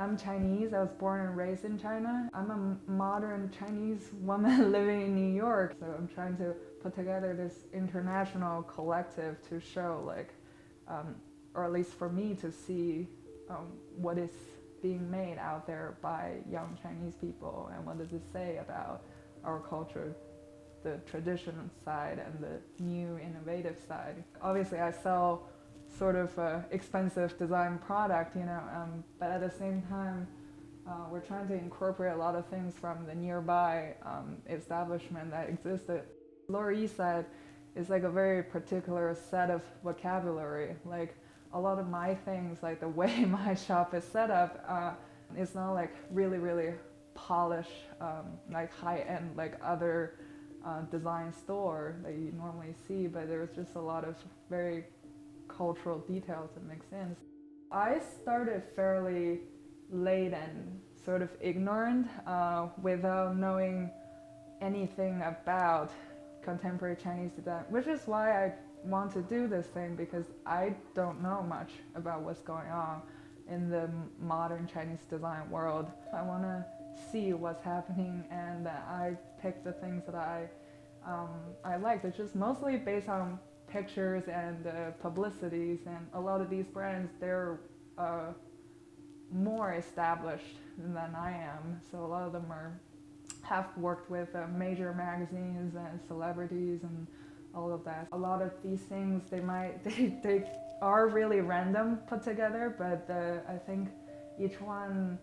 I'm Chinese. I was born and raised in China. I'm a modern Chinese woman living in New York. So I'm trying to put together this international collective to show, like, um, or at least for me to see um, what is being made out there by young Chinese people and what does it say about our culture, the traditional side and the new innovative side. Obviously, I sell sort of a expensive design product, you know, um, but at the same time, uh, we're trying to incorporate a lot of things from the nearby um, establishment that existed. Lower East Side is like a very particular set of vocabulary. Like a lot of my things, like the way my shop is set up, uh, it's not like really, really polished, um, like high end, like other uh, design store that you normally see, but there's just a lot of very cultural details that make sense. I started fairly late and sort of ignorant uh, without knowing anything about contemporary Chinese design, which is why I want to do this thing because I don't know much about what's going on in the modern Chinese design world. I want to see what's happening and I pick the things that I um, I like. It's just mostly based on pictures and uh, publicities and a lot of these brands they're uh, more established than I am. So a lot of them are have worked with uh, major magazines and celebrities and all of that. A lot of these things they might they, they are really random put together but uh, I think each one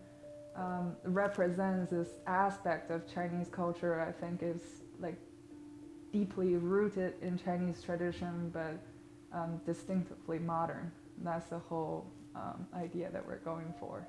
um, represents this aspect of Chinese culture I think is like deeply rooted in Chinese tradition, but um, distinctively modern. That's the whole um, idea that we're going for.